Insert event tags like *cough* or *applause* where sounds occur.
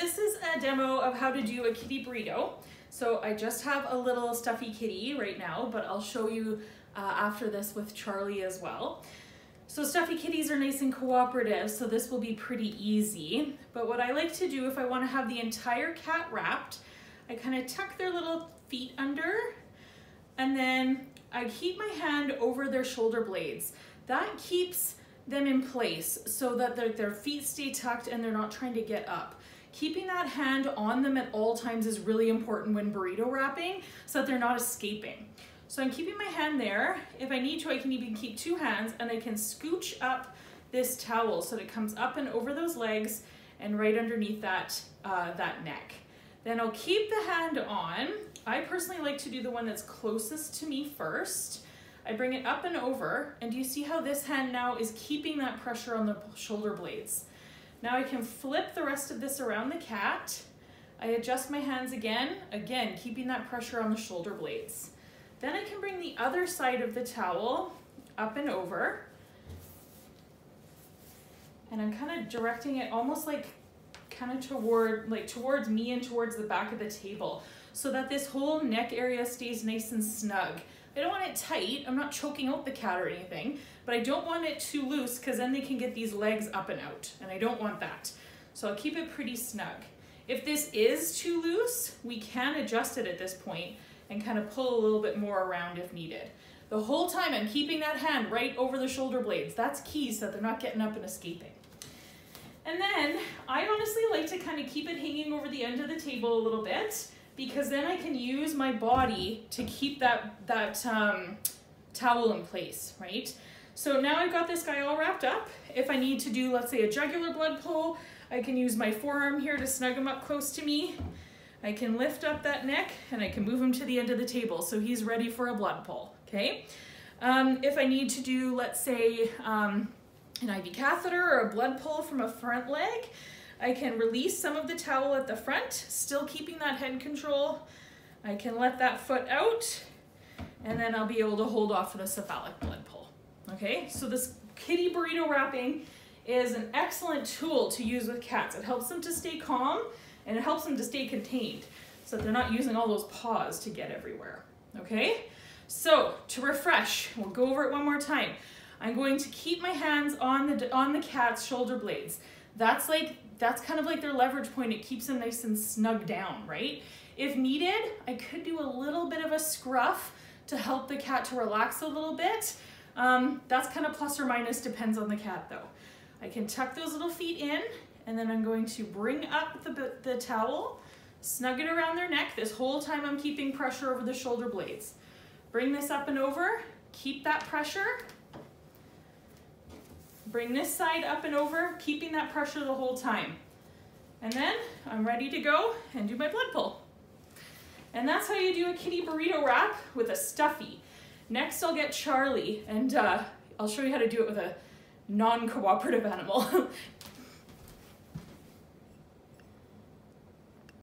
this is a demo of how to do a kitty burrito. So I just have a little stuffy kitty right now, but I'll show you uh, after this with Charlie as well. So stuffy kitties are nice and cooperative, so this will be pretty easy. But what I like to do if I wanna have the entire cat wrapped, I kind of tuck their little feet under, and then I keep my hand over their shoulder blades. That keeps them in place so that their, their feet stay tucked and they're not trying to get up. Keeping that hand on them at all times is really important when burrito wrapping so that they're not escaping. So I'm keeping my hand there. If I need to, I can even keep two hands and I can scooch up this towel so that it comes up and over those legs and right underneath that, uh, that neck. Then I'll keep the hand on. I personally like to do the one that's closest to me first. I bring it up and over, and do you see how this hand now is keeping that pressure on the shoulder blades? Now I can flip the rest of this around the cat. I adjust my hands again, again, keeping that pressure on the shoulder blades. Then I can bring the other side of the towel up and over. And I'm kind of directing it almost like kind of toward, like towards me and towards the back of the table so that this whole neck area stays nice and snug. I don't want it tight, I'm not choking out the cat or anything, but I don't want it too loose because then they can get these legs up and out, and I don't want that. So I'll keep it pretty snug. If this is too loose, we can adjust it at this point and kind of pull a little bit more around if needed. The whole time I'm keeping that hand right over the shoulder blades. That's key so that they're not getting up and escaping. And then I honestly like to kind of keep it hanging over the end of the table a little bit because then I can use my body to keep that, that um, towel in place, right? So now I've got this guy all wrapped up. If I need to do, let's say a jugular blood pull, I can use my forearm here to snug him up close to me. I can lift up that neck and I can move him to the end of the table so he's ready for a blood pull, okay? Um, if I need to do, let's say, um, an IV catheter or a blood pull from a front leg, I can release some of the towel at the front, still keeping that head control. I can let that foot out, and then I'll be able to hold off for the cephalic blood pull. Okay, so this kitty burrito wrapping is an excellent tool to use with cats. It helps them to stay calm, and it helps them to stay contained, so that they're not using all those paws to get everywhere. Okay, so to refresh, we'll go over it one more time. I'm going to keep my hands on the, on the cat's shoulder blades. That's like that's kind of like their leverage point. It keeps them nice and snug down, right? If needed, I could do a little bit of a scruff to help the cat to relax a little bit. Um, that's kind of plus or minus, depends on the cat though. I can tuck those little feet in and then I'm going to bring up the, the towel, snug it around their neck. This whole time I'm keeping pressure over the shoulder blades. Bring this up and over, keep that pressure, Bring this side up and over, keeping that pressure the whole time. And then I'm ready to go and do my blood pull. And that's how you do a kitty burrito wrap with a stuffy. Next I'll get Charlie and uh, I'll show you how to do it with a non-cooperative animal. *laughs*